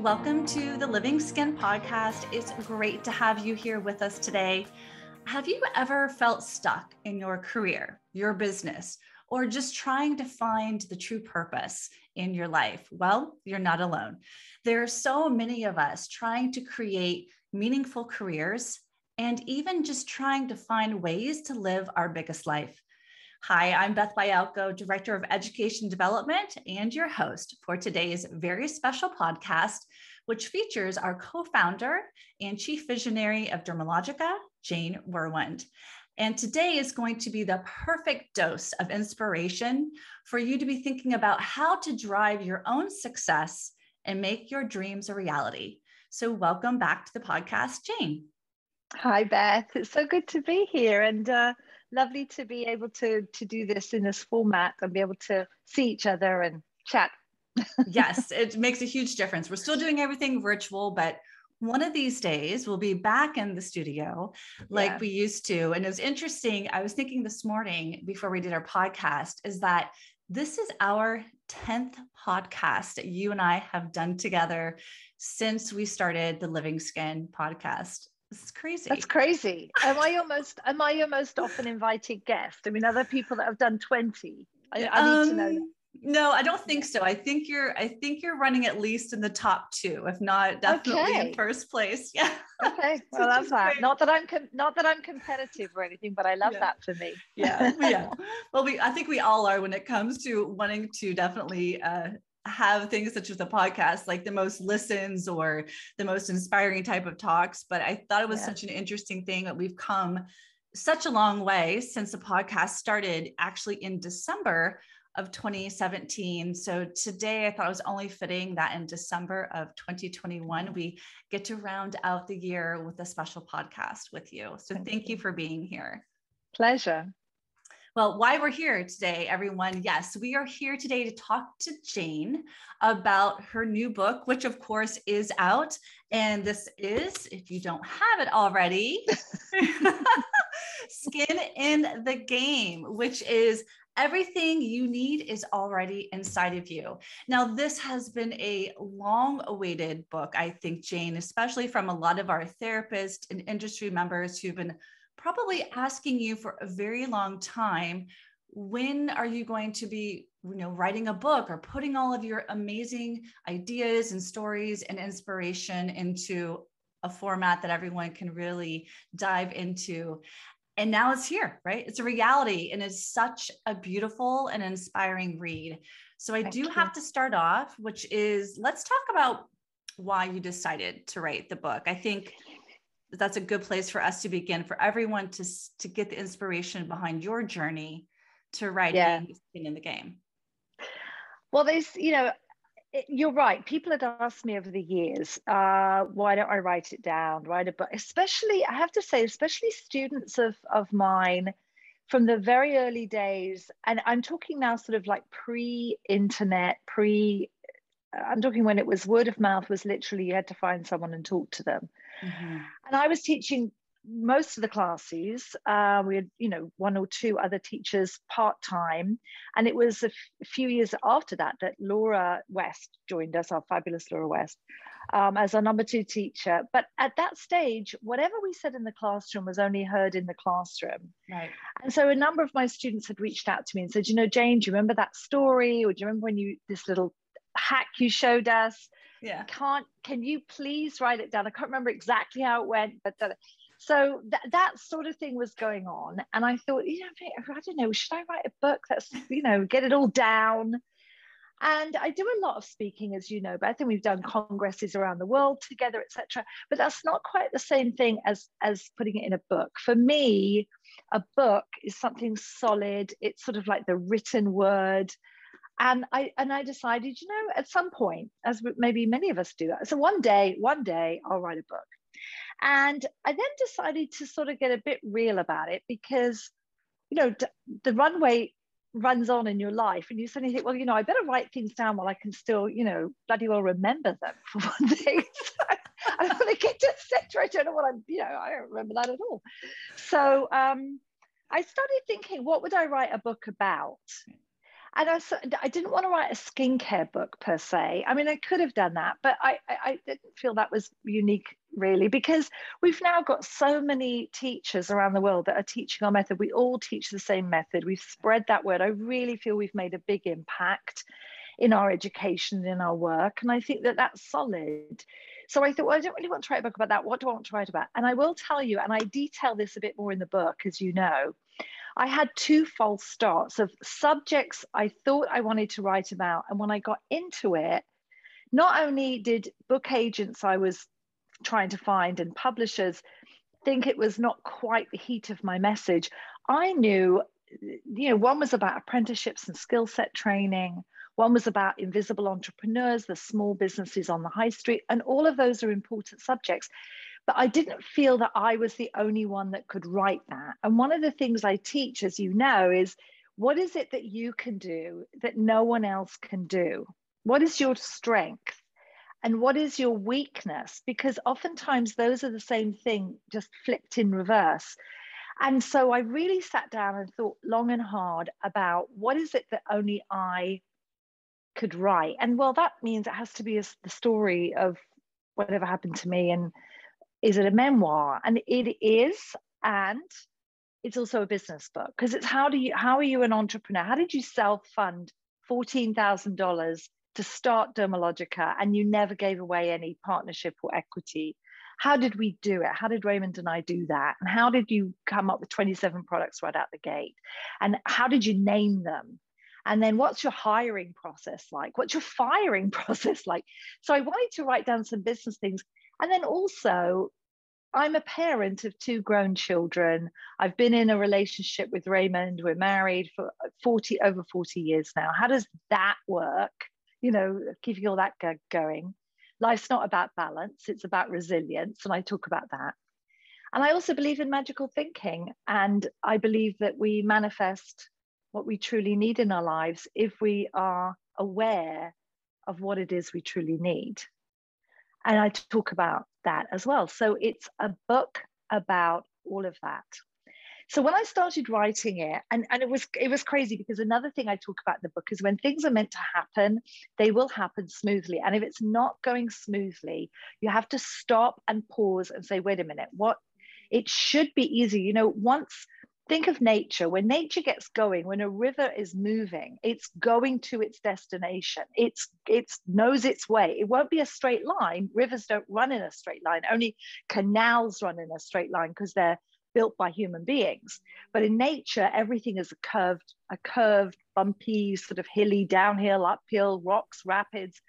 Welcome to the Living Skin podcast. It's great to have you here with us today. Have you ever felt stuck in your career, your business, or just trying to find the true purpose in your life? Well, you're not alone. There are so many of us trying to create meaningful careers and even just trying to find ways to live our biggest life. Hi, I'm Beth Bialko, Director of Education Development and your host for today's very special podcast, which features our co founder and chief visionary of Dermalogica, Jane Wurwand. And today is going to be the perfect dose of inspiration for you to be thinking about how to drive your own success and make your dreams a reality. So, welcome back to the podcast, Jane. Hi, Beth. It's so good to be here. And uh, lovely to be able to to do this in this format and be able to see each other and chat. Yes, it makes a huge difference. We're still doing everything virtual, but one of these days we'll be back in the studio like yeah. we used to. And it was interesting. I was thinking this morning before we did our podcast is that this is our 10th podcast that you and I have done together since we started the Living Skin podcast. It's crazy. That's crazy. Am I your most am I your most often invited guest? I mean, other people that have done 20. I, I um, need to know. Um, no, I don't think so. I think you're I think you're running at least in the top two, if not definitely okay. in first place. Yeah. Okay. Well, that's that. Not that I'm com- not that I'm competitive or anything, but I love yeah. that for me. Yeah. yeah. Well, we I think we all are when it comes to wanting to definitely uh, have things such as a podcast like the most listens or the most inspiring type of talks but i thought it was yeah. such an interesting thing that we've come such a long way since the podcast started actually in december of 2017 so today i thought it was only fitting that in december of 2021 we get to round out the year with a special podcast with you so thank, thank you for being here pleasure well, why we're here today, everyone. Yes, we are here today to talk to Jane about her new book, which of course is out. And this is, if you don't have it already, Skin in the Game, which is everything you need is already inside of you. Now, this has been a long awaited book, I think, Jane, especially from a lot of our therapists and industry members who've been probably asking you for a very long time when are you going to be you know writing a book or putting all of your amazing ideas and stories and inspiration into a format that everyone can really dive into and now it's here right it's a reality and it's such a beautiful and inspiring read so i Thank do you. have to start off which is let's talk about why you decided to write the book i think that's a good place for us to begin for everyone to to get the inspiration behind your journey to writing yeah. in the game well there's you know you're right. People had asked me over the years uh, why don't i write it down? Write a book especially i have to say especially students of of mine from the very early days and i'm talking now sort of like pre-internet pre i'm talking when it was word of mouth was literally you had to find someone and talk to them. Mm-hmm. And I was teaching most of the classes. Uh, we had, you know, one or two other teachers part time. And it was a f- few years after that that Laura West joined us, our fabulous Laura West, um, as our number two teacher. But at that stage, whatever we said in the classroom was only heard in the classroom. Right. And so a number of my students had reached out to me and said, you know, Jane, do you remember that story? Or do you remember when you, this little hack you showed us? yeah can't can you please write it down i can't remember exactly how it went but the, so that that sort of thing was going on and i thought you know i don't know should i write a book that's you know get it all down and i do a lot of speaking as you know but i think we've done congresses around the world together etc but that's not quite the same thing as as putting it in a book for me a book is something solid it's sort of like the written word and I and I decided, you know, at some point, as maybe many of us do. So one day, one day, I'll write a book. And I then decided to sort of get a bit real about it because, you know, the runway runs on in your life, and you suddenly think, well, you know, I better write things down while I can still, you know, bloody well remember them for one thing. I don't get to a sector. I don't know what I'm, you know, I don't remember that at all. So um, I started thinking, what would I write a book about? And I, I didn't want to write a skincare book per se. I mean, I could have done that, but I, I didn't feel that was unique really because we've now got so many teachers around the world that are teaching our method. We all teach the same method. We've spread that word. I really feel we've made a big impact in our education, in our work. And I think that that's solid. So I thought, well, I don't really want to write a book about that. What do I want to write about? And I will tell you, and I detail this a bit more in the book, as you know. I had two false starts of subjects I thought I wanted to write about. And when I got into it, not only did book agents I was trying to find and publishers think it was not quite the heat of my message, I knew, you know, one was about apprenticeships and skill set training. One was about invisible entrepreneurs, the small businesses on the high street, and all of those are important subjects. I didn't feel that I was the only one that could write that. And one of the things I teach, as you know, is what is it that you can do that no one else can do? What is your strength? And what is your weakness? Because oftentimes those are the same thing, just flipped in reverse. And so I really sat down and thought long and hard about what is it that only I could write. And well, that means it has to be a, the story of whatever happened to me. And is it a memoir? And it is. And it's also a business book because it's how do you how are you an entrepreneur? How did you self fund fourteen thousand dollars to start Dermalogica and you never gave away any partnership or equity? How did we do it? How did Raymond and I do that? And how did you come up with 27 products right out the gate? And how did you name them? And then what's your hiring process like? What's your firing process like? So I wanted to write down some business things. And then also, I'm a parent of two grown children. I've been in a relationship with Raymond. We're married for uh, 40 over 40 years now. How does that work? You know, keeping all that going. Life's not about balance, it's about resilience. And I talk about that. And I also believe in magical thinking. And I believe that we manifest what we truly need in our lives if we are aware of what it is we truly need. And I talk about that as well. So it's a book about all of that. So when I started writing it, and, and it was it was crazy because another thing I talk about in the book is when things are meant to happen, they will happen smoothly. And if it's not going smoothly, you have to stop and pause and say, wait a minute, what it should be easy. You know, once think of nature when nature gets going when a river is moving it's going to its destination. It's it knows its way. It won't be a straight line. Rivers don't run in a straight line. Only canals run in a straight line because they're built by human beings. But in nature everything is a curved a curved bumpy sort of hilly downhill uphill rocks rapids.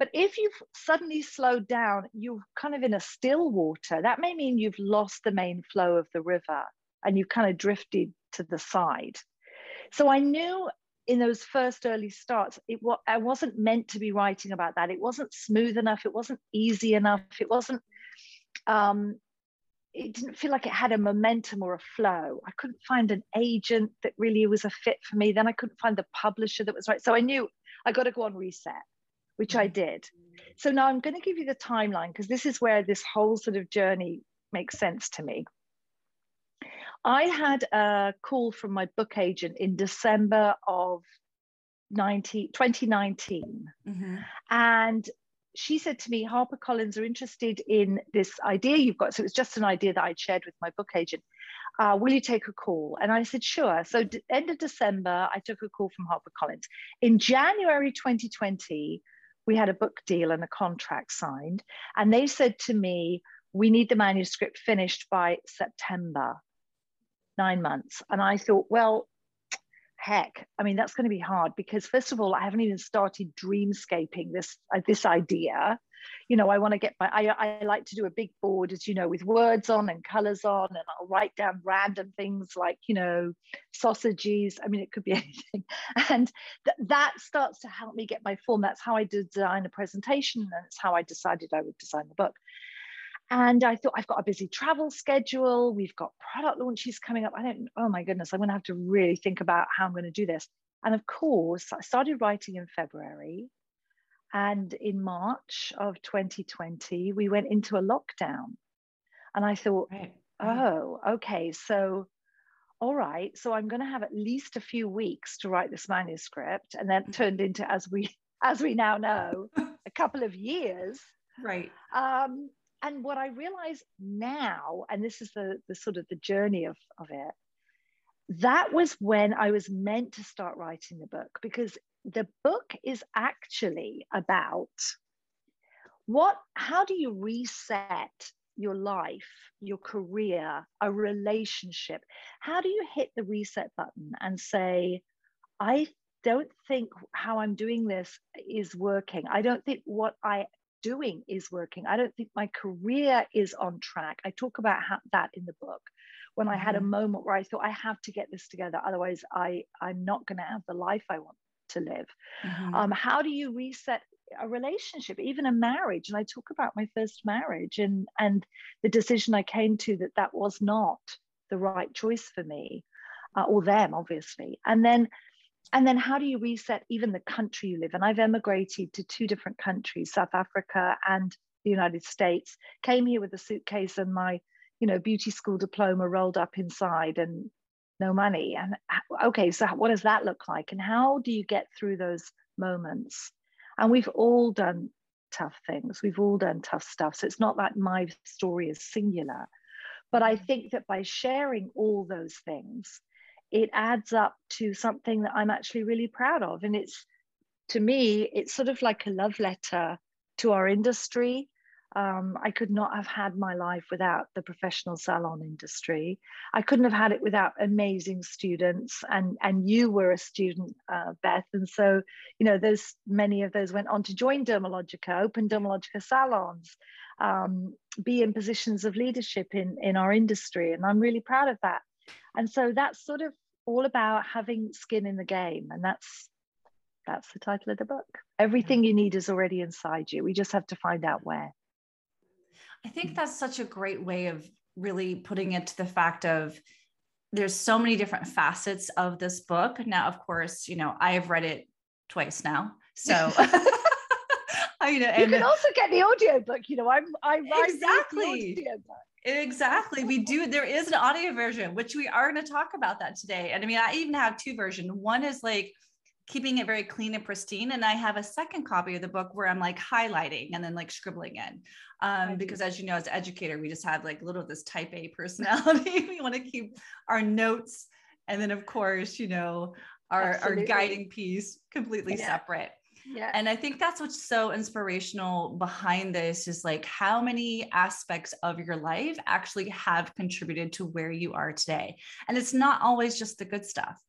But if you've suddenly slowed down you're kind of in a still water. That may mean you've lost the main flow of the river and you kind of drifted to the side. So I knew in those first early starts, it what I wasn't meant to be writing about that. It wasn't smooth enough. It wasn't easy enough. It wasn't. Um, it didn't feel like it had a momentum or a flow. I couldn't find an agent that really was a fit for me. Then I couldn't find the publisher that was right. So I knew I got to go on reset, which I did. So now I'm going to give you the timeline because this is where this whole sort of journey makes sense to me. I had a call from my book agent in December of 90, 2019. Mm-hmm. And she said to me, HarperCollins are interested in this idea you've got. So it was just an idea that I'd shared with my book agent. Uh, will you take a call? And I said, sure. So d- end of December, I took a call from HarperCollins. In January 2020, we had a book deal and a contract signed. And they said to me, we need the manuscript finished by September nine months. And I thought, well, heck, I mean, that's going to be hard because first of all, I haven't even started dreamscaping this uh, this idea. You know, I want to get my, I, I like to do a big board, as you know, with words on and colors on, and I'll write down random things like, you know, sausages. I mean, it could be anything. And th- that starts to help me get my form. That's how I design a presentation, and it's how I decided I would design the book. And I thought, I've got a busy travel schedule. We've got product launches coming up. I don't, oh my goodness, I'm going to have to really think about how I'm going to do this. And of course, I started writing in February. And in March of 2020, we went into a lockdown. And I thought, right. oh, okay. So all right, so I'm going to have at least a few weeks to write this manuscript, and that turned into, as we as we now know, a couple of years. Right. Um, and what I realize now, and this is the the sort of the journey of of it, that was when I was meant to start writing the book because the book is actually about what how do you reset your life, your career, a relationship? How do you hit the reset button and say, I don't think how I'm doing this is working. I don't think what I doing is working. I don't think my career is on track. I talk about how, that in the book. When I had a mm-hmm. moment where I thought I have to get this together, otherwise I I'm not going to have the life I want to live. Mm-hmm. Um, how do you reset a relationship, even a marriage. And I talk about my first marriage and and the decision I came to that that was not the right choice for me, uh, or them, obviously. And then and then how do you reset even the country you live in? I've emigrated to two different countries, South Africa and the United States. Came here with a suitcase and my, you know, beauty school diploma rolled up inside and no money. And okay, so what does that look like? And how do you get through those moments? And we've all done tough things, we've all done tough stuff. So it's not like my story is singular. But I mm. think that by sharing all those things, it adds up to something that I'm actually really proud of. And it's, to me, it's sort of like a love letter to our industry um, I could not have had my life without the professional salon industry. I couldn't have had it without amazing students, and and you were a student, uh, Beth, and so you know those many of those went on to join Dermalogica, open Dermalogica salons, um, be in positions of leadership in in our industry, and I'm really proud of that. And so that's sort of all about having skin in the game, and that's that's the title of the book. Everything you need is already inside you. We just have to find out where. I think that's such a great way of really putting it to the fact of there's so many different facets of this book. Now, of course, you know, I have read it twice now. So I know you can also get the audio book, you know, I'm I write exactly. Exactly. We do. There is an audio version, which we are going to talk about that today. And I mean, I even have two versions. One is like keeping it very clean and pristine. And I have a second copy of the book where I'm like highlighting and then like scribbling in. Um, because as you know, as educator, we just have like a little of this type A personality. we want to keep our notes. And then of course, you know, our, our guiding piece completely yeah. separate. Yeah. And I think that's what's so inspirational behind this is like how many aspects of your life actually have contributed to where you are today. And it's not always just the good stuff.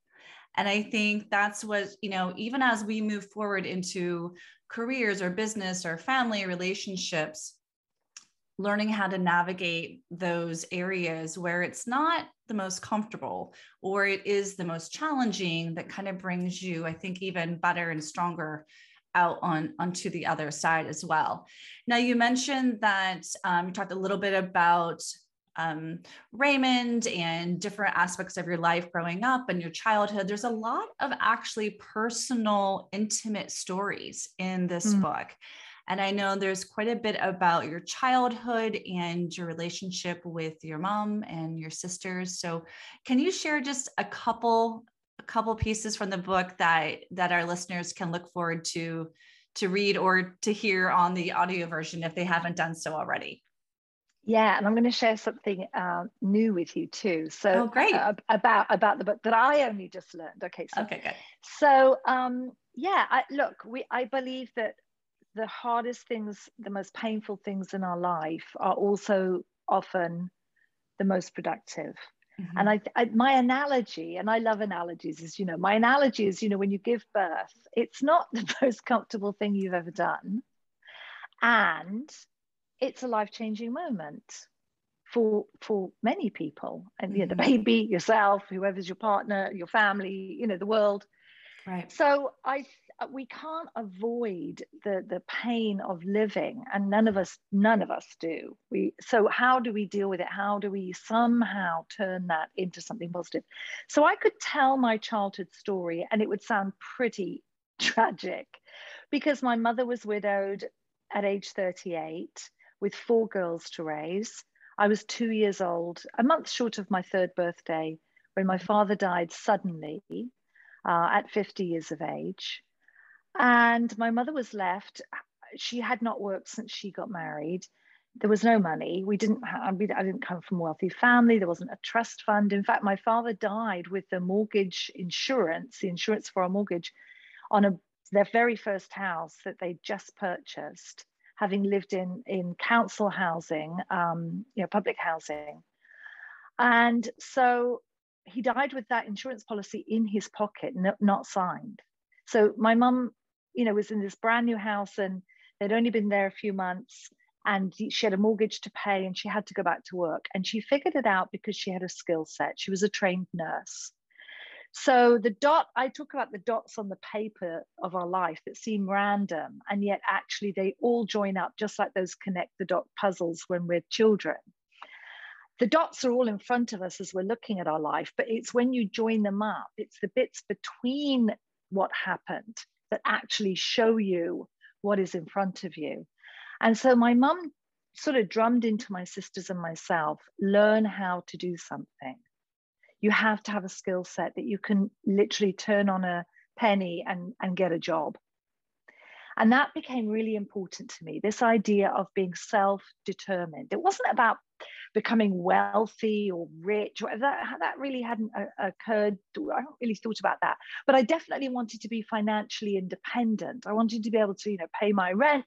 And I think that's what, you know, even as we move forward into careers or business or family relationships, learning how to navigate those areas where it's not the most comfortable or it is the most challenging that kind of brings you, I think, even better and stronger out on onto the other side as well. Now you mentioned that um, you talked a little bit about um, Raymond and different aspects of your life growing up and your childhood, there's a lot of actually personal, intimate stories in this mm. book. And I know there's quite a bit about your childhood and your relationship with your mom and your sisters. So, can you share just a couple a couple pieces from the book that that our listeners can look forward to to read or to hear on the audio version if they haven't done so already? Yeah, and I'm going to share something uh, new with you too. So, oh, great uh, about about the book that I only just learned. Okay, so okay, good. So, um, yeah, I, look, we I believe that the hardest things, the most painful things in our life, are also often the most productive. Mm-hmm. And I, I, my analogy, and I love analogies, is you know, my analogy is you know, when you give birth, it's not the most comfortable thing you've ever done, and it's a life-changing moment for for many people and you know the mm-hmm. baby yourself whoever's your partner your family you know the world right so i we can't avoid the the pain of living and none of us none of us do we so how do we deal with it how do we somehow turn that into something positive so i could tell my childhood story and it would sound pretty tragic because my mother was widowed at age 38 with four girls to raise. I was two years old, a month short of my third birthday, when my father died suddenly uh, at 50 years of age. And my mother was left. She had not worked since she got married. There was no money. We didn't. Have, I didn't come from a wealthy family. There wasn't a trust fund. In fact, my father died with the mortgage insurance, the insurance for our mortgage, on a their very first house that they just purchased, having lived in in council housing, um, you know, public housing, and so he died with that insurance policy in his pocket, not signed. So my mum you know, was in this brand new house and they'd only been there a few months and she had a mortgage to pay and she had to go back to work. And she figured it out because she had a skill set. She was a trained nurse. So the dot, I talk about the dots on the paper of our life that seem random, and yet actually they all join up, just like those connect the dot puzzles when we're children. The dots are all in front of us as we're looking at our life, but it's when you join them up, it's the bits between what happened that actually show you what is in front of you. And so my mum sort of drummed into my sisters and myself learn how to do something. You have to have a skill set that you can literally turn on a penny and, and get a job. And that became really important to me this idea of being self determined. It wasn't about becoming wealthy or rich. Or that, that really hadn't uh, occurred. I haven't really thought about that. But I definitely wanted to be financially independent. I wanted to be able to, you know, pay my rent,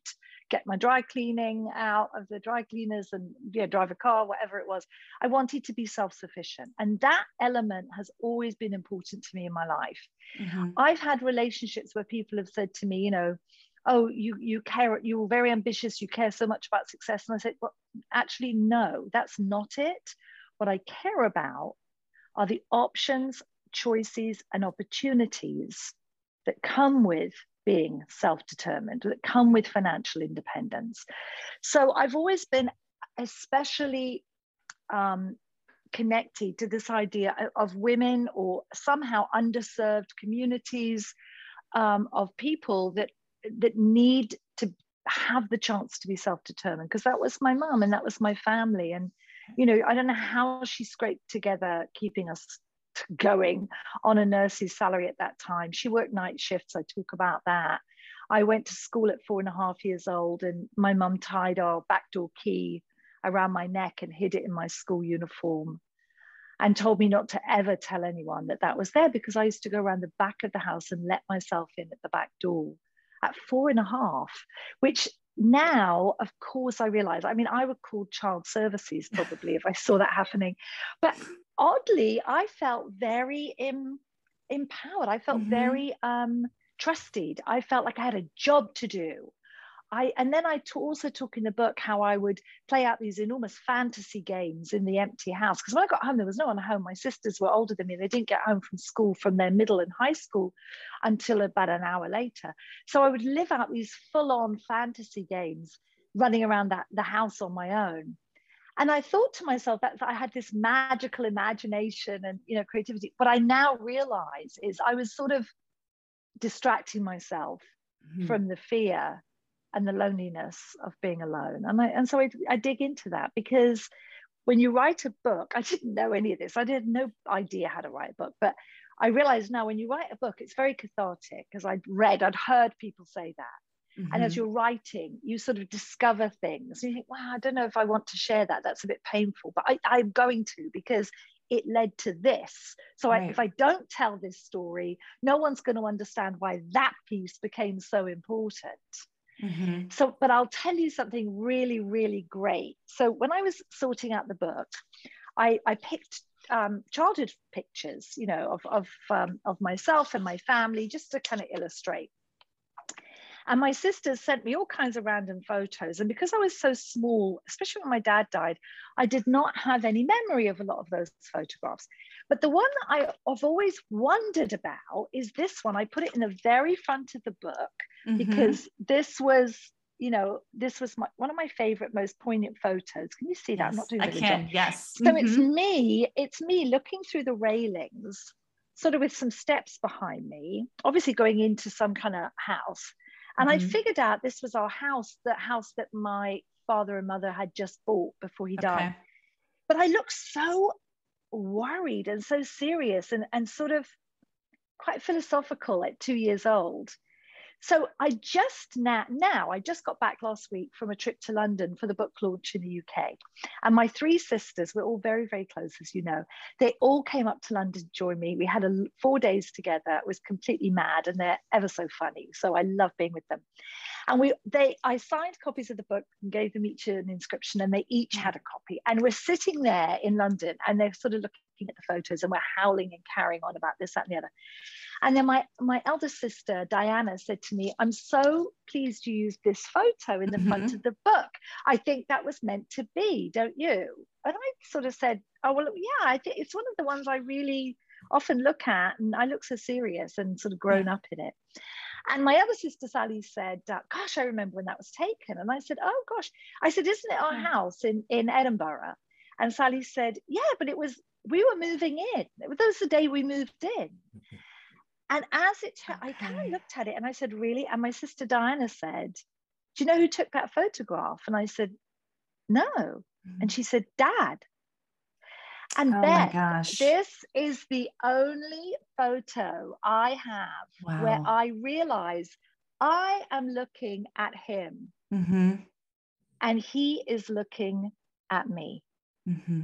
get my dry cleaning out of the dry cleaners and yeah, drive a car, whatever it was. I wanted to be self-sufficient. And that element has always been important to me in my life. Mm-hmm. I've had relationships where people have said to me, you know, oh you you care you're very ambitious you care so much about success. And i said well actually no that's not it. What i care about are the options choices and opportunities that come with being self-determined that come with financial independence. So i've always been especially um, connected to this idea of women or somehow underserved communities um, of people that that need to have the chance to be self-determined because that was my mom and that was my family. And you know i don't know how she scraped together keeping us going on a nurse's salary at that time. She worked night shifts i talk about that. I went to school at four and a half years old and my mum tied our back door key around my neck and hid it in my school uniform and told me not to ever tell anyone that that was there because i used to go around the back of the house and let myself in at the back door at four and a half, which now, of course, I realize, I mean, I would call child services probably if I saw that happening. But oddly, I felt very em- empowered. I felt mm-hmm. very um, trusted. I felt like I had a job to do. I and then I also talk in the book how I would play out these enormous fantasy games in the empty house because when I got home there was no one home. My sisters were older than me; they didn't get home from school from their middle and high school until about an hour later. So I would live out these full-on fantasy games, running around that the house on my own. And I thought to myself that I had this magical imagination and you know creativity. What I now realize is I was sort of distracting myself mm-hmm. from the fear and the loneliness of being alone. And I, and so I, I dig into that because when you write a book, I didn't know any of this. I had no idea how to write a book, but I realize now when you write a book, it's very cathartic because I'd read, I'd heard people say that. Mm-hmm. And as mm-hmm. you're writing, you sort of discover things. You think, wow, I don't know if I want to share that. That's a bit painful, but I, I'm going to because it led to this. So right. I, if I don't tell this story, no one's going to understand why that piece became so important. Mm-hmm. So, but I'll tell you something really, really great. So, when I was sorting out the book, I, I picked um, childhood pictures, you know, of of um, of myself and my family, just to kind of illustrate. And my sisters sent me all kinds of random photos. And because I was so small, especially when my dad died, I did not have any memory of a lot of those photographs. But the one that I've always wondered about is this one. I put it in the very front of the book mm-hmm. because this was you know, this was my, one of my favorite, most poignant photos. Can you see that? Yes, I'm not doing I can. Job. Yes. So mm-hmm. it's me. It's me looking through the railings, sort of with some steps behind me, obviously going into some kind of house. And mm-hmm. I figured out this was our house, the house that my father and mother had just bought before he died. Okay. But I looked so worried and so serious and, and sort of quite philosophical at two years old. So I just now, now I just got back last week from a trip to London for the book launch in the UK. And my three sisters, we're all very, very close, as you know, they all came up to London to join me. We had a, four days together. It was completely mad and they're ever so funny. So I love being with them. And we they I signed copies of the book and gave them each an inscription, and they each had a copy. And we're sitting there in London and they're sort of looking at the photos and we're howling and carrying on about this, that, and the other. And then my my elder sister Diana said to me, "I'm so pleased you used this photo in the mm-hmm. front of the book. I think that was meant to be, don't you?" And I sort of said, "Oh well, yeah. I think it's one of the ones I really often look at, and I look so serious and sort of grown up in it." And my other sister Sally said, uh, "Gosh, I remember when that was taken." And I said, "Oh gosh," I said, "Isn't it our house in in Edinburgh?" And Sally said, "Yeah, but it was we were moving in. That was the day we moved in." And as it, okay. I kind of looked at it and I said, "Really?" And my sister Diana said, "Do you know who took that photograph?" And I said, "No." Mm-hmm. And she said, "Dad." And oh then this is the only photo I have wow. where I realize I am looking at him mm-hmm. and he is looking at me. Mm-hmm.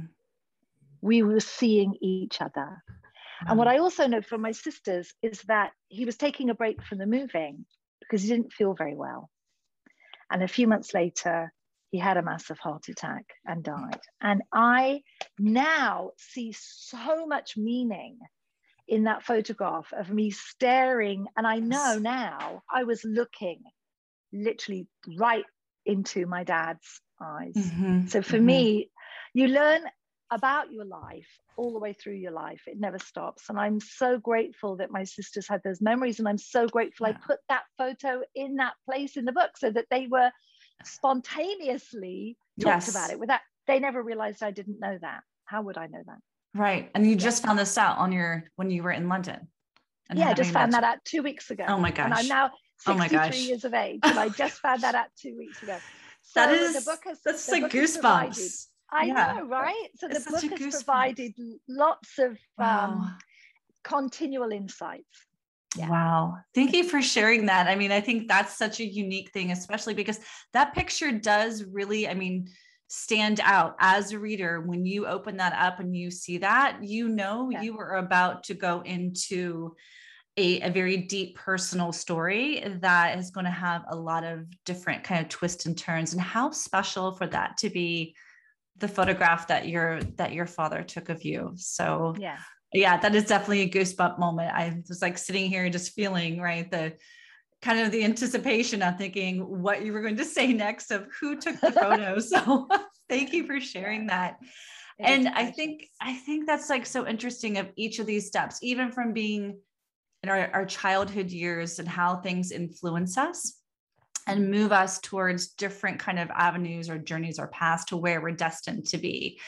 We were seeing each other. And what I also know from my sisters is that he was taking a break from the moving because he didn't feel very well. And a few months later, he had a massive heart attack and died. And I now see so much meaning in that photograph of me staring. And I know now I was looking literally right into my dad's eyes. Mm-hmm. So for mm-hmm. me, you learn about your life all the way through your life. It never stops. And I'm so grateful that my sisters had those memories. And I'm so grateful yeah. I put that photo in that place in the book so that they were spontaneously talked yes. about it without they never realized I didn't know that. How would I know that? Right. And you just found this out on your when you were in London. yeah, I just found that out two weeks ago. Oh my gosh. And I'm now 63 oh years of age. And I just found that out two weeks ago. So that is the book has that's like goosebumps. I yeah. know, right? So it's the book has provided lots of wow. um, continual insights. Yeah. Wow. Thank you for sharing that. I mean, I think that's such a unique thing, especially because that picture does really, I mean, stand out as a reader. When you open that up and you see that, you know yeah. you are about to go into a, a very deep personal story that is going to have a lot of different kind of twists and turns. And how special for that to be the photograph that your that your father took of you. So yeah yeah, that is definitely a goosebump moment. I was like sitting here just feeling right the kind of the anticipation of thinking what you were going to say next of who took the photo. so thank you for sharing that. and I think I think that's like so interesting of each of these steps, even from being in our, our childhood years and how things influence us and move us towards different kind of avenues or journeys or paths to where we're destined to be.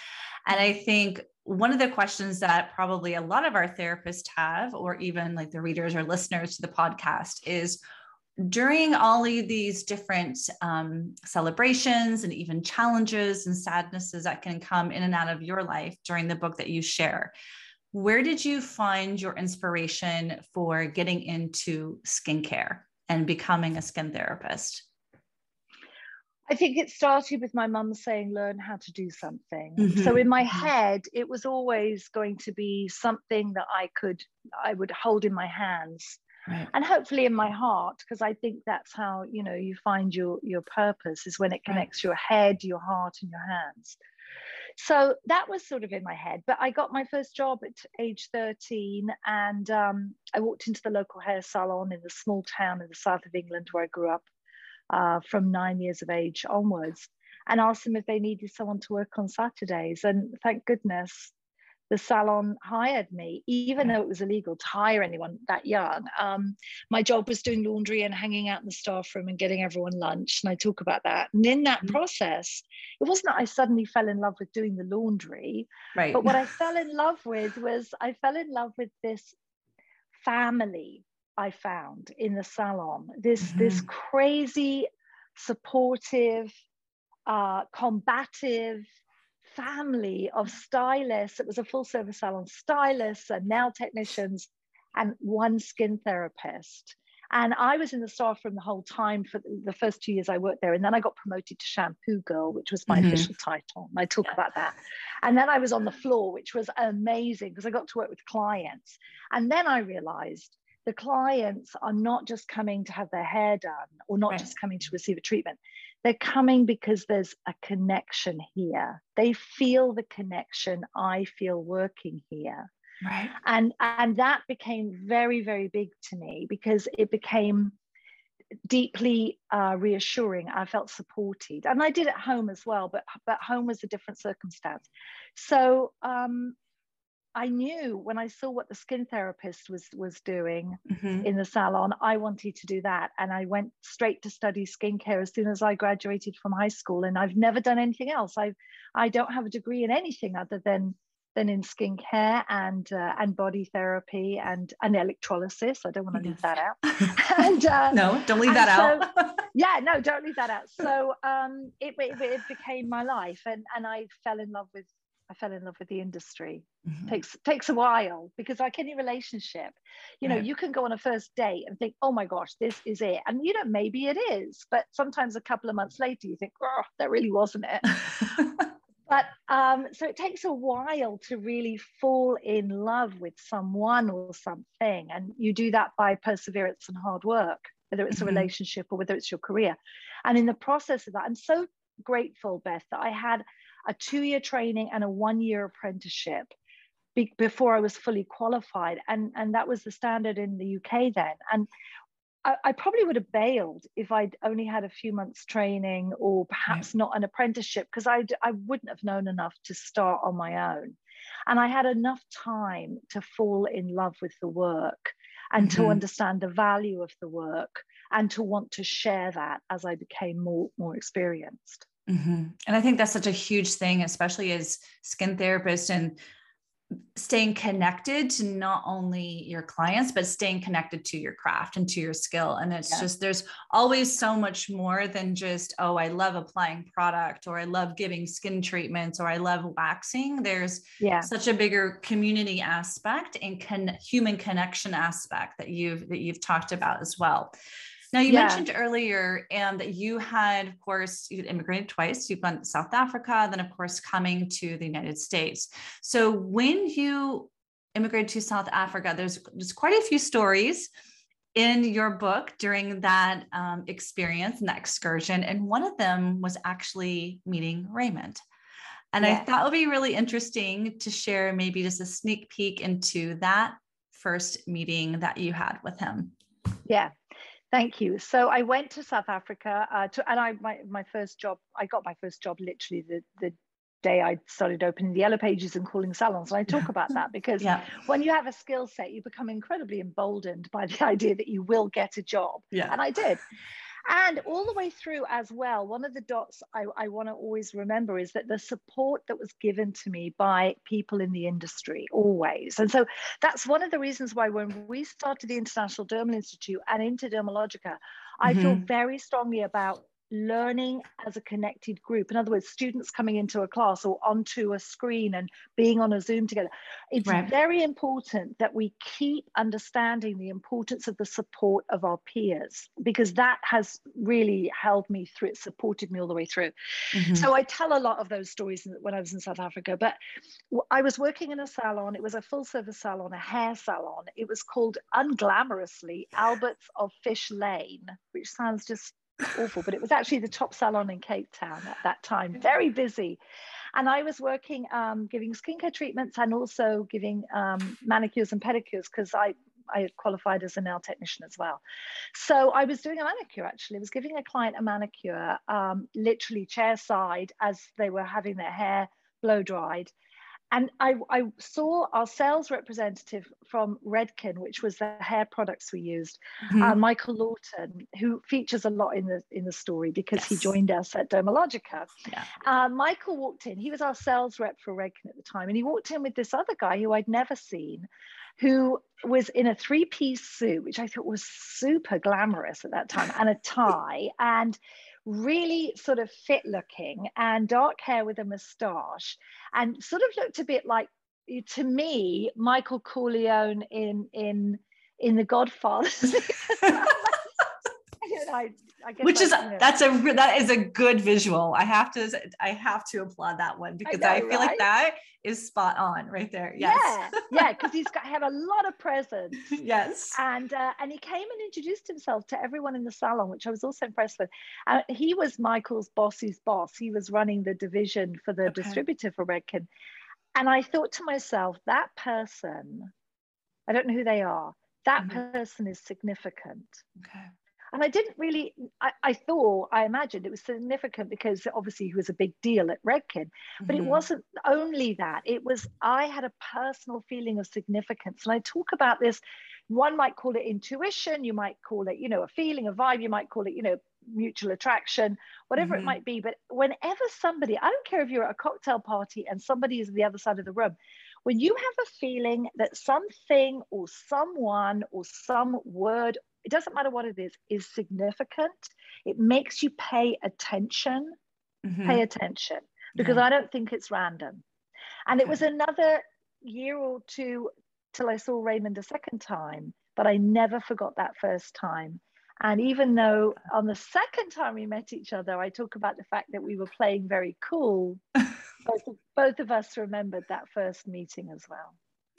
And I think one of the questions that probably a lot of our therapists have, or even like the readers or listeners to the podcast, is during all of these different um, celebrations and even challenges and sadnesses that can come in and out of your life during the book that you share, where did you find your inspiration for getting into skincare and becoming a skin therapist? I think it started with my mum saying, learn how to do something. Mm-hmm. So in my mm-hmm. head, it was always going to be something that I could, I would hold in my hands. Right. And hopefully in my heart, because I think that's how you know you find your your purpose is when it connects right. your head, your heart, and your hands. So that was sort of in my head. But I got my first job at age 13, and um, I walked into the local hair salon in the small town in the south of England where I grew up uh, from nine years of age onwards and asked them if they needed someone to work on Saturdays. And thank goodness the salon hired me, even though it was illegal to hire anyone that young. Um, my job was doing laundry and hanging out in the staff room and getting everyone lunch. And I talk about that. And in that mm-hmm. process, it wasn't that I suddenly fell in love with doing the laundry. Right. But what I fell in love with was I fell in love with this family I found in the salon. This mm-hmm. this crazy, supportive, uh, combative family of stylists. It was a full service salon, stylists and nail technicians, and one skin therapist. And I was in the staff room the whole time for the first two years I worked there. And then I got promoted to shampoo girl, which was my mm-hmm. official title. And I talk yeah. about that. And then I was on the floor, which was amazing because I got to work with clients. And then I realized the clients are not just coming to have their hair done or not right. just coming to receive a treatment. They're coming because there's a connection here. They feel the connection I feel working here. Right. And and that became very, very big to me because it became deeply uh, reassuring. I felt supported, and I did at home as well. But but home was a different circumstance. So um, I knew when I saw what the skin therapist was was doing mm-hmm. in the salon, I wanted to do that, and I went straight to study skincare as soon as I graduated from high school. And I've never done anything else. I I don't have a degree in anything other than than in skincare and uh, and body therapy and and electrolysis. I don't want to leave that out. and uh, no, don't leave that so, out. yeah, no, don't leave that out. So um, it, it, it became my life, and and I fell in love with I fell in love with the industry. Mm-hmm. takes takes a while because like any relationship, you know, you can go on a first date and think, oh my gosh, this is it, and you know maybe it is, but sometimes a couple of months later you think, oh, that really wasn't it. but um, so it takes a while to really fall in love with someone or something and you do that by perseverance and hard work whether it's a mm-hmm. relationship or whether it's your career and in the process of that i'm so grateful beth that i had a two-year training and a one-year apprenticeship be- before i was fully qualified and and that was the standard in the uk then and I, I, probably would have bailed if I'd only had a few months training or perhaps yeah. not an apprenticeship because I I wouldn't have known enough to start on my own. And I had enough time to fall in love with the work and mm-hmm. to understand the value of the work and to want to share that as I became more more experienced. Mm-hmm. And I think that's such a huge thing, especially as skin therapists and staying connected to not only your clients but staying connected to your craft and to your skill and it's yeah. just there's always so much more than just oh i love applying product or i love giving skin treatments or i love waxing there's yeah. such a bigger community aspect and con- human connection aspect that you've that you've talked about as well now, you yeah. mentioned earlier and that you had, of course, you immigrated twice. You've gone to South Africa, then, of course, coming to the United States. So, when you immigrated to South Africa, there's, there's quite a few stories in your book during that um, experience and that excursion. And one of them was actually meeting Raymond. And I thought it would be really interesting to share maybe just a sneak peek into that first meeting that you had with him. Yeah. Thank you. So I went to South Africa uh, to, and I my, my first job. I got my first job literally the the day I started opening the yellow pages and calling salons. And I talk about that because yeah. when you have a skill set, you become incredibly emboldened by the idea that you will get a job. Yeah. And I did. And all the way through as well, one of the dots I, I want to always remember is that the support that was given to me by people in the industry, always. And so that's one of the reasons why when we started the International Dermal Institute and into Dermalogica, I mm-hmm. feel very strongly about learning as a connected group. In other words, students coming into a class or onto a screen and being on a Zoom together. It's right. very important that we keep understanding the importance of the support of our peers because that has really held me through, it supported me all the way through. Mm-hmm. So I tell a lot of those stories when I was in South Africa, but I was working in a salon. It was a full service salon, a hair salon. It was called unglamorously Alberts of Fish Lane, which sounds just awful, but it was actually the top salon in Cape Town at that time, very busy. And I was working um, giving skincare treatments and also giving um, manicures and pedicures because I, I qualified as a nail technician as well. So I was doing a manicure actually. I was giving a client a manicure, um, literally chair side as they were having their hair blow dried and I, I, saw our sales representative from Redken, which was the hair products we used, mm-hmm. uh, Michael Lawton, who features a lot in the in the story because yes. he joined us at Dermalogica. Yeah. Uh, Michael walked in. He was our sales rep for Redken at the time, and he walked in with this other guy who I'd never seen, who was in a three-piece suit, which I thought was super glamorous at that time, and a tie, and really sort of fit looking and dark hair with a moustache and sort of looked a bit like to me Michael Corleone in in in The Godfather. I, I Which is you know. that's a that is a good visual. I have to I have to applaud that one because I, know, feel right? like that is spot on right there. Yes. Yeah, yeah, because he's got had a lot of presence. yes. And uh, and he came and introduced himself to everyone in the salon, which I was also impressed with. Uh, he was Michael's boss's boss. He was running the division for the okay. distributor for Redken. And I thought to myself, that person, I don't know who they are, that mm-hmm. person is significant. Okay and I didn't really, I, I, thought, I imagined it was significant because obviously he was a big deal at Redken, but mm-hmm. it wasn't only that. It was, I had a personal feeling of significance. And I talk about this, one might call it intuition, you might call it, you know, a feeling, a vibe, you might call it, you know, mutual attraction, whatever mm-hmm. it might be. But whenever somebody, I don't care if you're at a cocktail party and somebody is at the other side of the room, when you have a feeling that something or someone or some word it doesn't matter what it is, is significant. It makes you pay attention, mm-hmm. pay attention, because yeah. I don't think it's random. And it was another year or two till I saw Raymond a second time, but I never forgot that first time. And even though on the second time we met each other, I talk about the fact that we were playing very cool, both, both of us remembered that first meeting as well.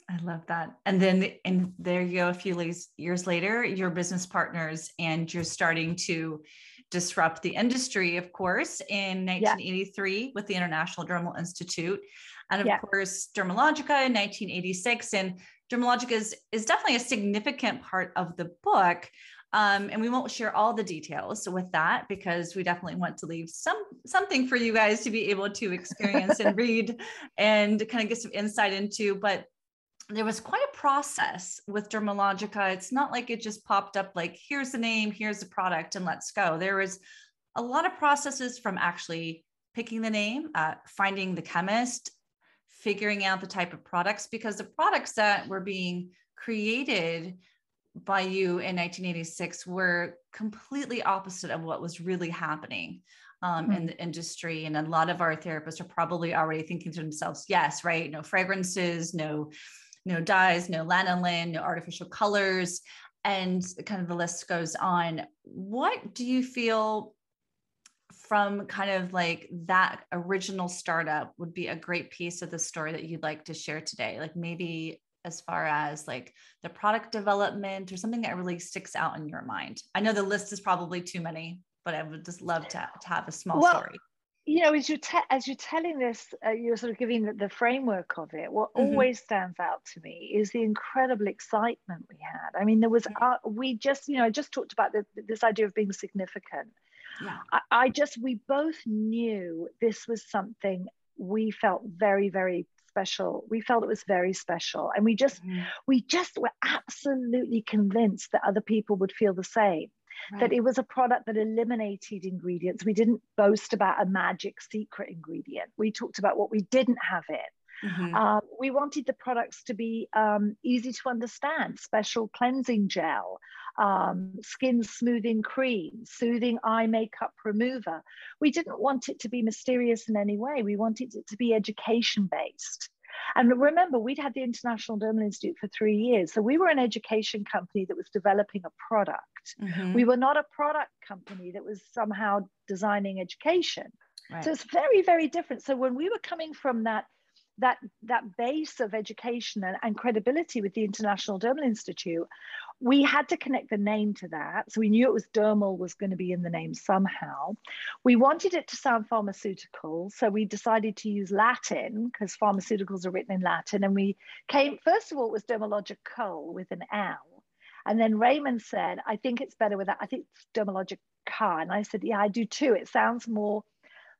I love that. And then, and there you go. A few years later, your business partners, and you're starting to disrupt the industry, of course, in 1983 yeah. with the International Dermal Institute, and of yeah. course, Dermalogica in 1986. And Dermalogica is, is definitely a significant part of the book. Um, and we won't share all the details with that because we definitely want to leave some something for you guys to be able to experience and read and kind of get some insight into. But there was quite a process with Dermalogica. It's not like it just popped up like, here's the name, here's the product, and let's go. There was a lot of processes from actually picking the name, uh, finding the chemist, figuring out the type of products, because the products that were being created by you in 1986 were completely opposite of what was really happening um, mm-hmm. in the industry. And a lot of our therapists are probably already thinking to themselves, yes, right, no fragrances, no no dyes, no lanolin, no artificial colors, and kind of the list goes on. What do you feel from kind of like that original startup would be a great piece of the story that you'd like to share today? Like maybe as far as like the product development or something that really sticks out in your mind? I know the list is probably too many, but I would just love to, to have a small well, story you know, as you're te- as you're telling this, uh, you're sort of giving the, the framework of it. What mm-hmm. always stands out to me is the incredible excitement we had. I mean, there was uh, we just, you know, I just talked about the, this idea of being significant. Yeah. I, I just we both knew this was something we felt very, very special. We felt it was very special, and we just mm-hmm. we just were absolutely convinced that other people would feel the same right. that it was a product that eliminated ingredients. We didn't boast about a magic secret ingredient. We talked about what we didn't have in. Mm-hmm. Uh, we wanted the products to be um, easy to understand special cleansing gel, um, skin smoothing cream, soothing eye makeup remover. We didn't want it to be mysterious in any way. We wanted it to be education based. And remember, we'd had the International Dermal Institute for three years. So we were an education company that was developing a product. Mm-hmm. We were not a product company that was somehow designing education. Right. So it's very, very different. So when we were coming from that that that base of education and, and, credibility with the International Dermal Institute, we had to connect the name to that. So we knew it was dermal was going to be in the name somehow. We wanted it to sound pharmaceutical. So we decided to use Latin because pharmaceuticals are written in Latin. And we came, first of all, it was dermalogical with an L. And then Raymond said, I think it's better with that. I think it's dermalogica. And I said, yeah, I do too. It sounds more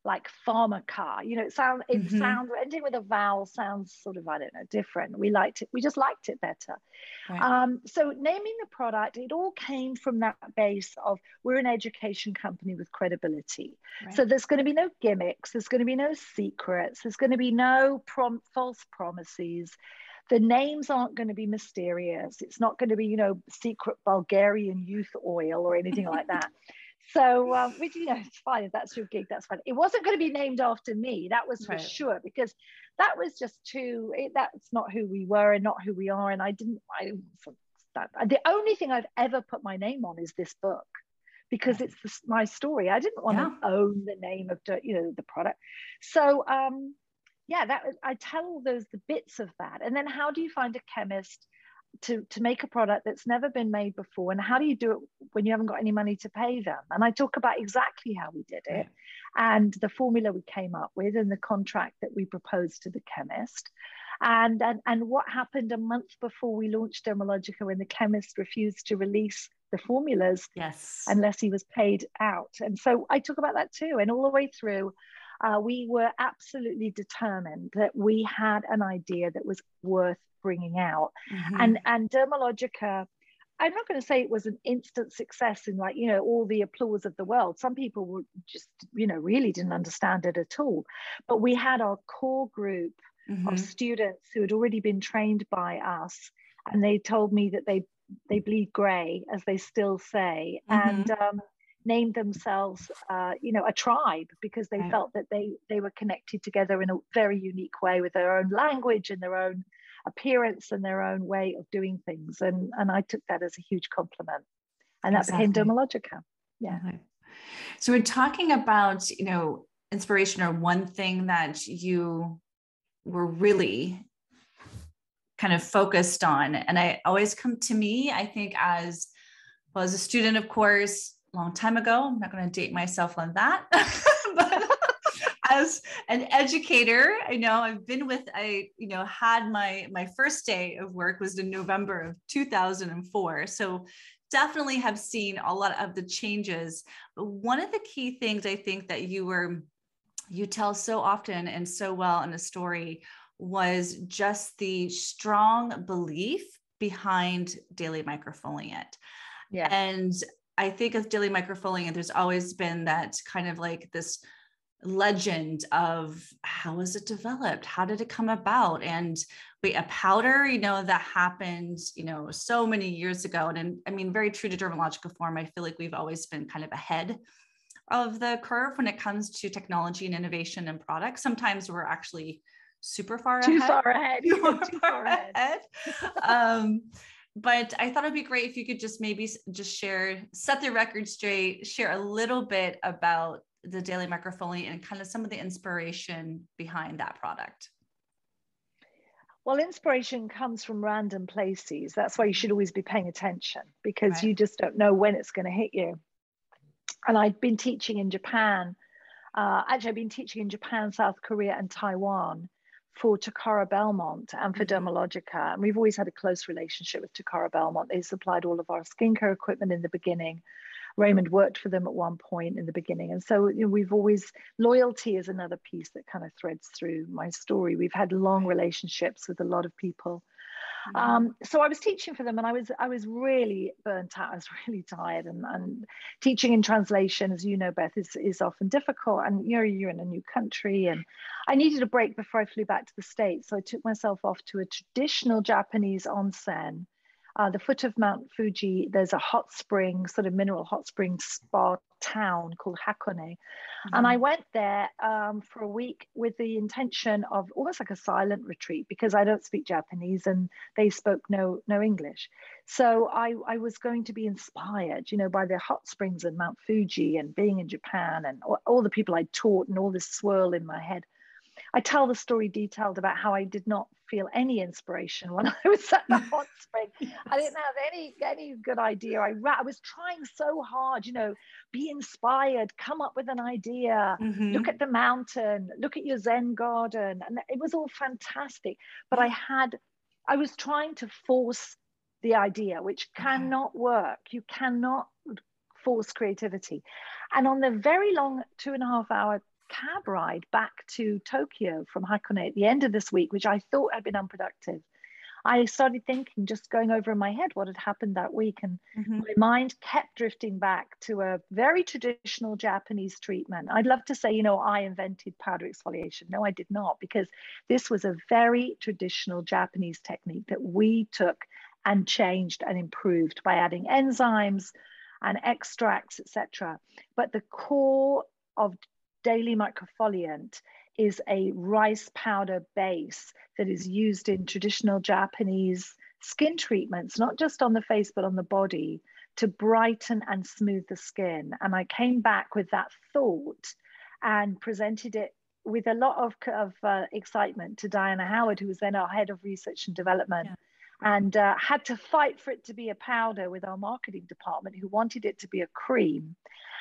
like pharmaca. You know, it sounds it mm-hmm. sounds anything with a vowel sounds sort of I don't know different. We liked it. We just liked it better. Right. Um, so naming the product, it all came from that base of we're an education company with credibility. Right. So there's going to be no gimmicks. There's going to be no secrets. There's going to be no prom- false promises. The names aren't going to be mysterious. It's not going to be, you know, secret Bulgarian youth oil or anything like that. So, um, which you know, it's fine if that's your gig, that's fine. It wasn't going to be named after me, that was for right. sure, because that was just too. It, that's not who we were and not who we are, and I didn't. I that. The only thing I've ever put my name on is this book, because it's the, my story. I didn't want yeah. to own the name of the, you know the product. So, um, yeah, that I tell all those the bits of that, and then how do you find a chemist? To, to make a product that's never been made before and how do you do it when you haven't got any money to pay them? And i talk about exactly how we did it and the formula we came up with and the contract that we proposed to the chemist. And, and and what happened a month before we launched dermalogica when the chemist refused to release the formulas yes. unless he was paid out. And so i talk about that too and all the way through uh, we were absolutely determined that we had an idea that was worth bringing out. Mm-hmm. And and Dermalogica, I'm not going to say it was an instant success in like you know all the applause of the world. Some people were just you know really didn't understand it at all. But we had our core group mm-hmm. of students who had already been trained by us, and they told me that they they bleed grey, as they still say, mm-hmm. and um, named themselves, uh, you know, a tribe because they right. felt that they they were connected together in a very unique way with their own language and their own appearance and their own way of doing things. And, and I took that as a huge compliment. And that exactly. became Dermalogica. Yeah. So we're talking about, you know, inspiration or one thing that you were really kind of focused on. And I always come to me, I think, as well as a student, of course, a long time ago. I'm not going to date myself on that. as an educator, I know I've been with, I, you know, had my, my first day of work was in November of 2004. So definitely have seen a lot of the changes. But one of the key things I think that you were, you tell so often and so well in a story was just the strong belief behind daily microfoliant. Yeah. And I think of daily microfoliant, there's always been that kind of like this legend of how was it developed? How did it come about? And wait a powder you know that happened you know so many years ago and, and i mean very true to dermalogica form i feel like we've always been kind of ahead of the curve when it comes to technology and innovation and products. Sometimes we're actually super far too ahead. far ahead. Too far ahead. um, but I thought it'd be great if you could just maybe just share, set the record straight, share a little bit about the daily microfoliant and kind of some of the inspiration behind that product? Well, inspiration comes from random places. That's why you should always be paying attention because right. you just don't know when it's going to hit you. And I'd been teaching in Japan. Uh, actually, I've been teaching in Japan, South Korea, and Taiwan for Takara Belmont and for mm-hmm. Dermalogica. And we've always had a close relationship with Takara Belmont. They supplied all of our skincare equipment in the beginning. Raymond worked for them at one point in the beginning. And so you know, we've always, loyalty is another piece that kind of threads through my story. We've had long relationships with a lot of people. Mm-hmm. Um, so I was teaching for them and I was I was really burnt out. I was really tired and, and teaching in translation, as you know, Beth, is, is often difficult. And you're you're in a new country and I needed a break before I flew back to the States. So I took myself off to a traditional Japanese onsen uh, the foot of Mount Fuji, there's a hot spring, sort of mineral hot spring spa town called Hakone. Mm-hmm. And I mm-hmm. went there um, for a week with the intention of almost like a silent retreat because I don't speak Japanese and they spoke no, no English. So I, I was going to be inspired, you know, by the hot springs and Mount Fuji and being in Japan and all, all the people I taught and all this swirl in my head. I tell the story detailed about how I did not feel any inspiration when I was at the hot spring. I didn't have any any good idea. I I was trying so hard, you know, be inspired, come up with an idea, mm-hmm. look at the mountain, look at your Zen garden, and it was all fantastic. But I had, I was trying to force the idea, which cannot work. You cannot force creativity. And on the very long two and a half hour cab ride back to Tokyo from Hakone at the end of this week, which I thought had been unproductive. I started thinking, just going over in my head what had happened that week. And mm-hmm. my mind kept drifting back to a very traditional Japanese treatment. I'd love to say, you know, I invented powder exfoliation. No, I did not, because this was a very traditional Japanese technique that we took and changed and improved by adding enzymes, and extracts, etc. But the core of daily microfoliant is a rice powder base that is used in traditional Japanese skin treatments, not just on the face, but on the body to brighten and smooth the skin. And I came back with that thought and presented it with a lot of, of uh, excitement to Diana Howard, who was then our head of research and development. Yeah. And uh, had to fight for it to be a powder with our marketing department, who wanted it to be a cream.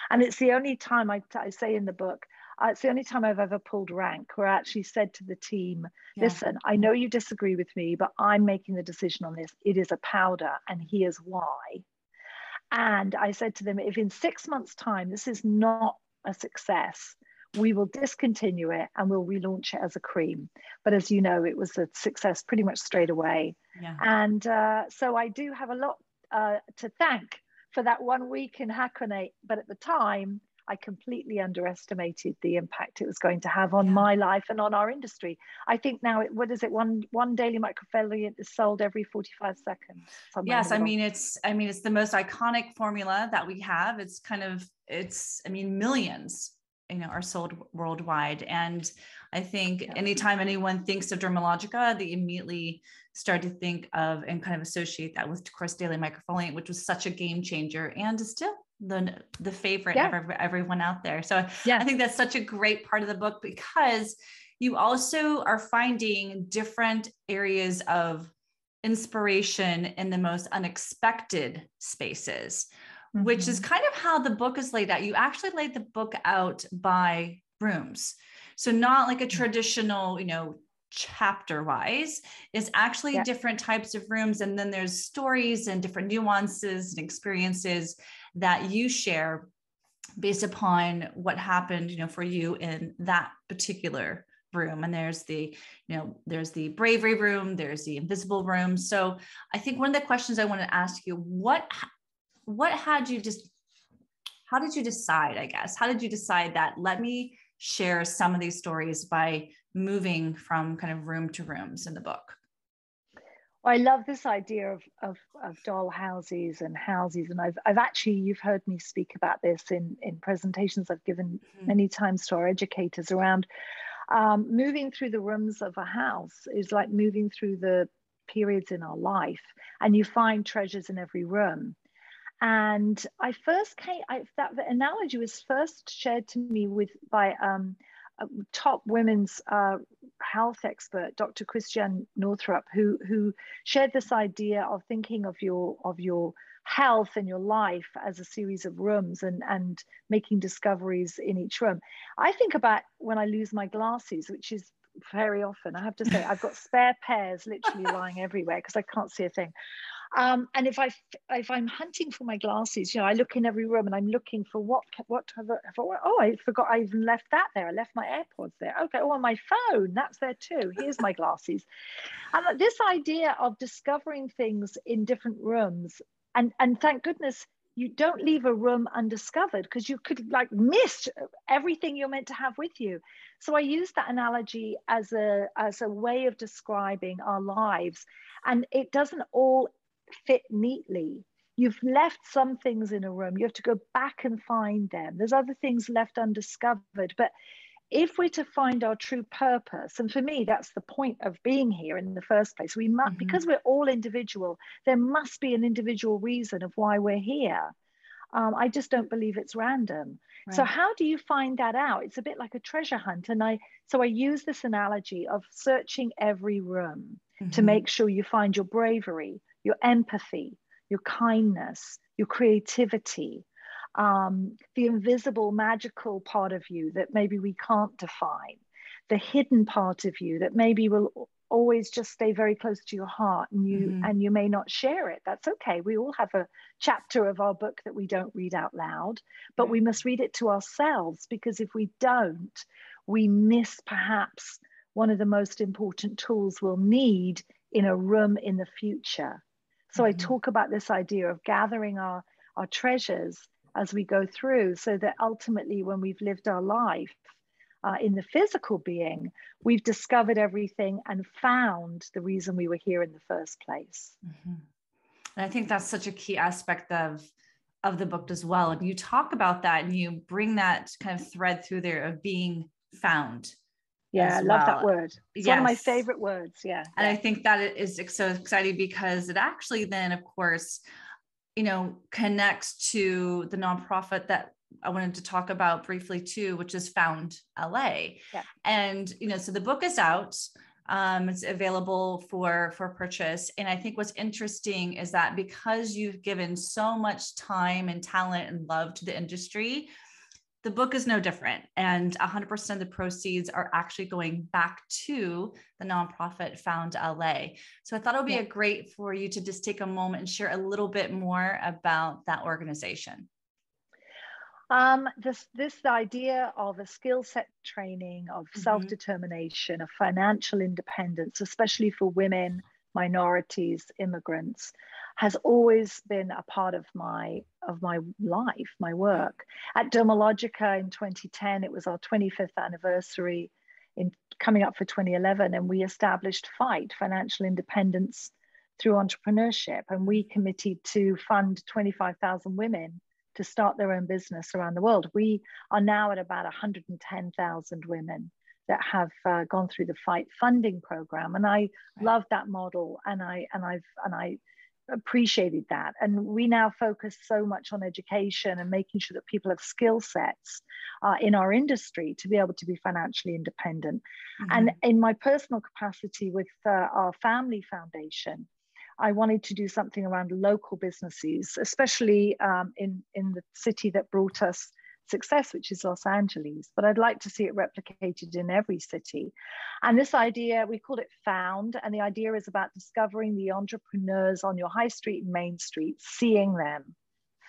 And it's the only time I, I say in the book uh, it's the only time I've ever pulled rank where I actually said to the team, yeah. listen, I know you disagree with me, but I'm making the decision on this. It is a powder, and here's why. And I said to them, if in six months' time this is not a success, we will discontinue it and we'll relaunch it as a cream. But as you know, it was a success pretty much straight away. Yeah. And uh, so I do have a lot uh, to thank for that one week in Hakone. But at the time, I completely underestimated the impact it was going to have on yeah. my life and on our industry. I think now, it, what is it? One one daily microfoliant is sold every forty five seconds. Yes, I mean it's I mean it's the most iconic formula that we have. It's kind of it's I mean millions you know are sold worldwide and i think yeah. anytime anyone thinks of dermalogica they immediately start to think of and kind of associate that with of course daily microfoliant which was such a game changer and is still the the favorite yeah. of everyone out there. So yeah. I think that's such a great part of the book because you also are finding different areas of inspiration in the most unexpected spaces, mm-hmm. which is mm-hmm. kind of how the book is laid out. You actually laid the book out by rooms. So not like a mm-hmm. traditional, you know, chapter wise is actually yeah. different types of rooms and then there's stories and different nuances and experiences that you share based upon what happened you know for you in that particular room. And there's the you know there's the bravery room there's the invisible room. So i think one of the questions i want to ask you what what had you just how did you decide i guess? How did you decide that let me share some of these stories by moving from kind of room to rooms in the book I love this idea of, of, of doll houses and houses. And I've, I've actually, you've heard me speak about this in, in presentations I've given mm-hmm. many times to our educators around um, moving through the rooms of a house is like moving through the periods in our life and you find treasures in every room. And I first came, I, that analogy was first shared to me with by um, top women's uh, health expert, Dr. Christiane Northrup, who who shared this idea of thinking of your of your health and your life as a series of rooms and and making discoveries in each room. I think about when I lose my glasses, which is very often. I have to say, I've got spare pairs literally lying everywhere because I can't see a thing. Um, and if I if I'm hunting for my glasses, you know, I look in every room and I'm looking for what what have I, oh I forgot I even left that there. I left my AirPods there. Okay, oh my phone that's there too. Here's my glasses. And this idea of discovering things in different rooms and and thank goodness you don't leave a room undiscovered because you could like miss everything you're meant to have with you so i use that analogy as a as a way of describing our lives and it doesn't all fit neatly. You've left some things in a room. You have to go back and find them. There's other things left undiscovered. But if we're to find our true purpose, and for me, that's the point of being here in the first place, we must, mm-hmm. because we're all individual, there must be an individual reason of why we're here. Um, I just don't believe it's random. Right. So how do you find that out? It's a bit like a treasure hunt. And I so I use this analogy of searching every room mm-hmm. to make sure you find your bravery, your empathy, your kindness, your creativity, um, the invisible, magical part of you that maybe we can't define, the hidden part of you that maybe will always just stay very close to your heart and you mm-hmm. and you may not share it. That's okay. We all have a chapter of our book that we don't read out loud but we must read it to ourselves because if we don't we miss perhaps one of the most important tools we'll need in a room in the future so mm-hmm. I talk about this idea of gathering our, our treasures as we go through so that ultimately when we've lived our life uh, in the physical being, we've discovered everything and found the reason we were here in the first place. Mm-hmm. And I think that's such a key aspect of of the book as well. And you talk about that and you bring that kind of thread through there of being found. Yeah, I love well. that word. It's yes. one of my favorite words. Yeah. And I think that is so exciting because it actually then, of course, you know, connects to the nonprofit that I wanted to talk about briefly too, which is Found LA. Yeah. And, you know, so the book is out. Um, it's available for for purchase. And I think what's interesting is that because you've given so much time and talent and love to the industry, the book is no different. And 100% of the proceeds are actually going back to the nonprofit Found LA. So I thought it would be yeah. a great for you to just take a moment and share a little bit more about that organization. Um, this this idea of a skill set training, of mm-hmm. self determination, of financial independence, especially for women, minorities, immigrants, has always been a part of my of my life, my work. At Dermalogica in 2010, it was our 25th anniversary, in coming up for 2011, and we established FITE Financial Independence through entrepreneurship, and we committed to fund 25,000 women to start their own business around the world. We are now at about 110,000 women that have uh, gone through the FITE funding program and i right. love that model and i and i've and i appreciated that and we now focus so much on education and making sure that people have skill sets uh, in our industry to be able to be financially independent mm-hmm. and in my personal capacity with uh, our family foundation I wanted to do something around local businesses, especially um, in, in the city that brought us success, which is Los Angeles. But I'd like to see it replicated in every city. And this idea, we call it Found, and the idea is about discovering the entrepreneurs on your high street and main street, seeing them,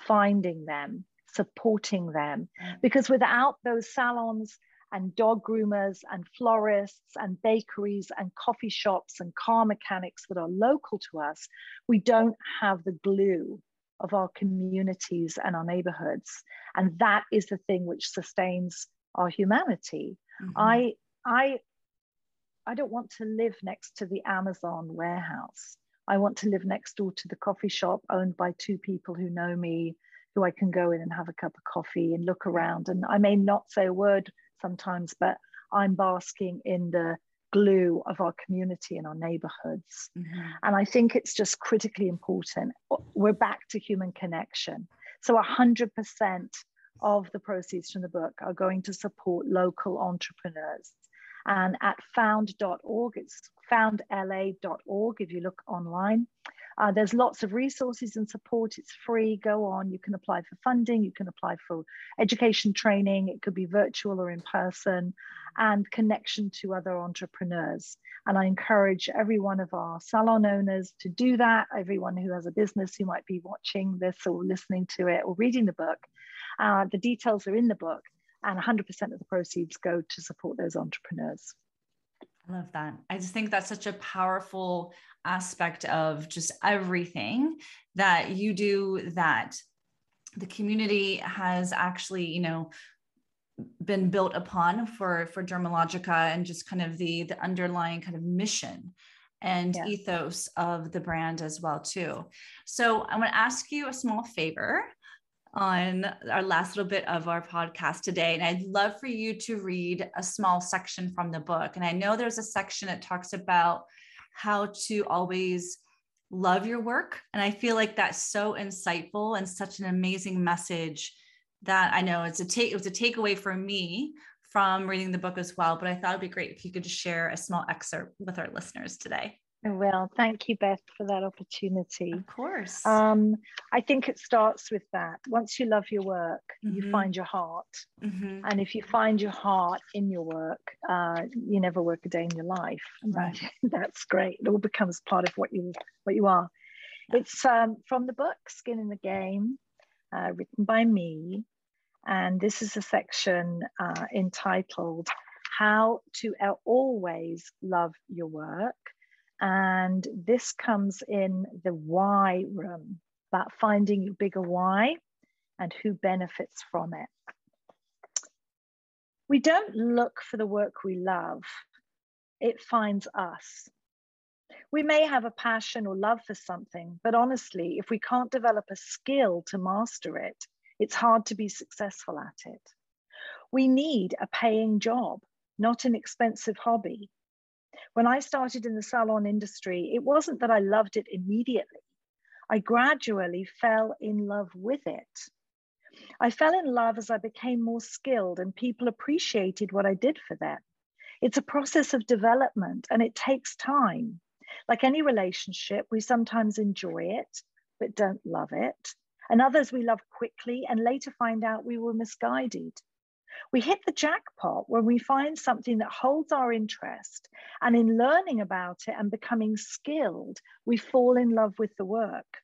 finding them, supporting them. Mm. Because without those salons, and dog groomers and florists and bakeries and coffee shops and car mechanics that are local to us, we don't have the glue of our communities and our neighborhoods. And that is the thing which sustains our humanity. Mm-hmm. I, I, I don't want to live next to the Amazon warehouse. I want to live next door to the coffee shop owned by two people who know me, who I can go in and have a cup of coffee and look around. And I may not say a word sometimes, but I'm basking in the glue of our community and our neighborhoods. Mm-hmm. And I think it's just critically important. We're back to human connection. So 100% of the proceeds from the book are going to support local entrepreneurs. And at found.org, it's foundla.org if you look online. Uh, there's lots of resources and support. It's free. Go on. You can apply for funding. You can apply for education training. It could be virtual or in person, and connection to other entrepreneurs. And I encourage every one of our salon owners to do that. Everyone who has a business who might be watching this or listening to it or reading the book. Uh, the details are in the book, and 100% of the proceeds go to support those entrepreneurs. I love that. I just think that's such a powerful aspect of just everything that you do that the community has actually, you know, been built upon for for Dermalogica and just kind of the the underlying kind of mission and yeah. ethos of the brand as well too. So I'm going to ask you a small favor on our last little bit of our podcast today. And I'd love for you to read a small section from the book. And I know there's a section that talks about how to always love your work. And I feel like that's so insightful and such an amazing message that I know it's a take, it was a takeaway for me from reading the book as well. But I thought it'd be great if you could just share a small excerpt with our listeners today. Well, thank you, Beth, for that opportunity. Of course. Um, I think it starts with that. Once you love your work, mm-hmm. you find your heart. Mm-hmm. And if you find your heart in your work, uh, you never work a day in your life. Right. That's great. It all becomes part of what you what you are. Yeah. It's um, from the book Skin in the Game, uh, written by me. And this is a section uh, entitled How to Always Love Your Work and this comes in the why room about finding your bigger why and who benefits from it. We don't look for the work we love, it finds us. We may have a passion or love for something, but honestly, if we can't develop a skill to master it, it's hard to be successful at it. We need a paying job, not an expensive hobby. When I started in the salon industry, it wasn't that I loved it immediately. I gradually fell in love with it. I fell in love as I became more skilled and people appreciated what I did for them. It's a process of development and it takes time. Like any relationship, we sometimes enjoy it, but don't love it. And others we love quickly and later find out we were misguided. We hit the jackpot when we find something that holds our interest, and in learning about it and becoming skilled, we fall in love with the work.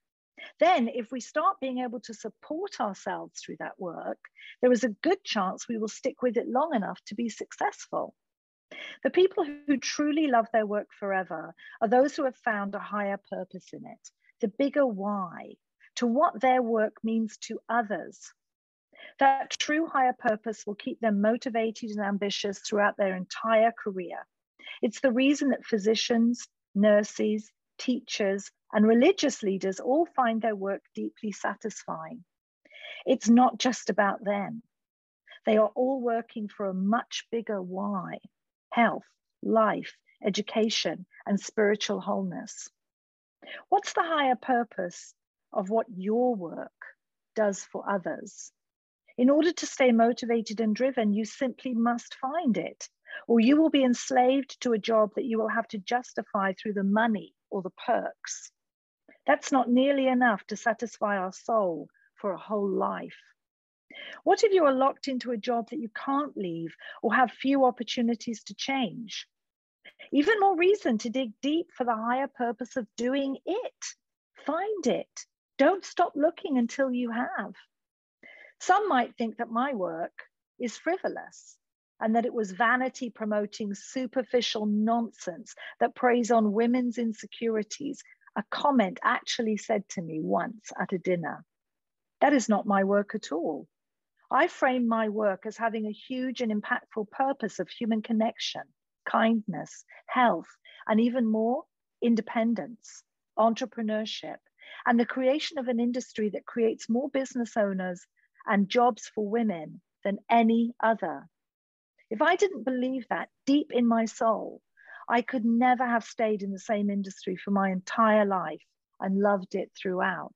Then, if we start being able to support ourselves through that work, there is a good chance we will stick with it long enough to be successful. The people who truly love their work forever are those who have found a higher purpose in it, the bigger why, to what their work means to others. That true higher purpose will keep them motivated and ambitious throughout their entire career. It's the reason that physicians, nurses, teachers, and religious leaders all find their work deeply satisfying. It's not just about them. They are all working for a much bigger why health, life, education, and spiritual wholeness. What's the higher purpose of what your work does for others? In order to stay motivated and driven, you simply must find it, or you will be enslaved to a job that you will have to justify through the money or the perks. That's not nearly enough to satisfy our soul for a whole life. What if you are locked into a job that you can't leave or have few opportunities to change? Even more reason to dig deep for the higher purpose of doing it. Find it. Don't stop looking until you have. Some might think that my work is frivolous and that it was vanity promoting superficial nonsense that preys on women's insecurities. A comment actually said to me once at a dinner. That is not my work at all. I frame my work as having a huge and impactful purpose of human connection, kindness, health, and even more, independence, entrepreneurship, and the creation of an industry that creates more business owners and jobs for women than any other. If I didn't believe that deep in my soul, I could never have stayed in the same industry for my entire life and loved it throughout.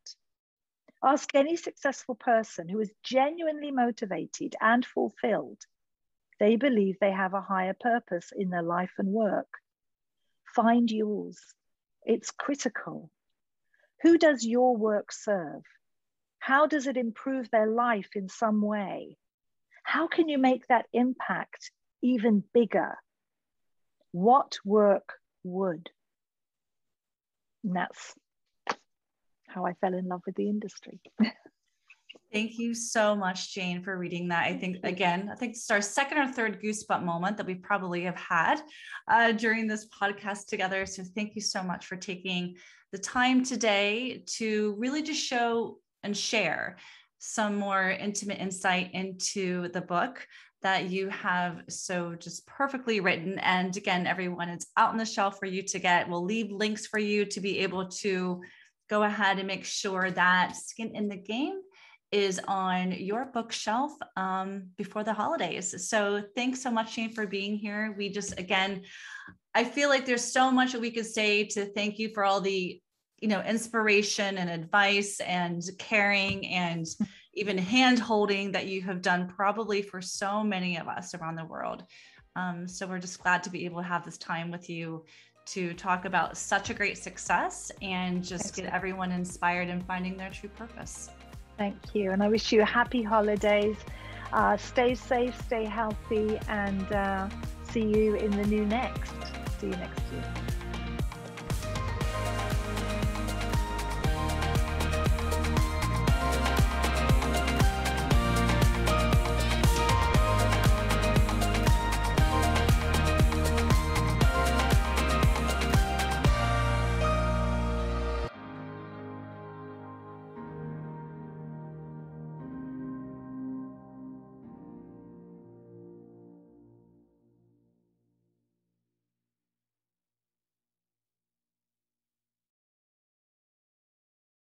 Ask any successful person who is genuinely motivated and fulfilled. They believe they have a higher purpose in their life and work. Find yours. It's critical. Who does your work serve? How does it improve their life in some way? How can you make that impact even bigger? What work would? And that's how I fell in love with the industry. Thank you so much, Jane, for reading that. I think, again, I think it's our second or third goosebump moment that we probably have had uh, during this podcast together. So, thank you so much for taking the time today to really just show and share some more intimate insight into the book that you have so just perfectly written. And again, everyone, it's out on the shelf for you to get. We'll leave links for you to be able to go ahead and make sure that Skin in the Game is on your bookshelf um, before the holidays. So thanks so much, Jane, for being here. We just, again, I feel like there's so much that we could say to thank you for all the, you know, inspiration and advice and caring and even hand holding that you have done probably for so many of us around the world. Um, so we're just glad to be able to have this time with you to talk about such a great success and just get everyone inspired in finding their true purpose. Thank you. And I wish you happy holidays. Uh, stay safe, stay healthy, and uh, see you in the new next. See you next year.